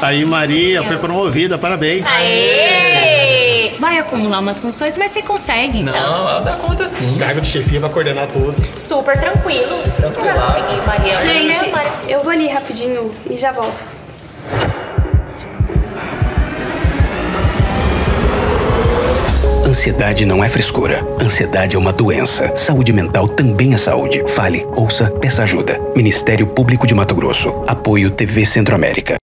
Aí, Maria, foi promovida, parabéns. Aê! Vai acumular umas funções, mas você consegue. Então. Não, ela dá conta sim. Cargo de chefia vai coordenar tudo. Super tranquilo. Tranquilo, vai Maria. Gente, eu vou ali rapidinho e já volto. Ansiedade não é frescura. Ansiedade é uma doença. Saúde mental também é saúde. Fale, ouça, peça ajuda. Ministério Público de Mato Grosso. Apoio TV Centro-América.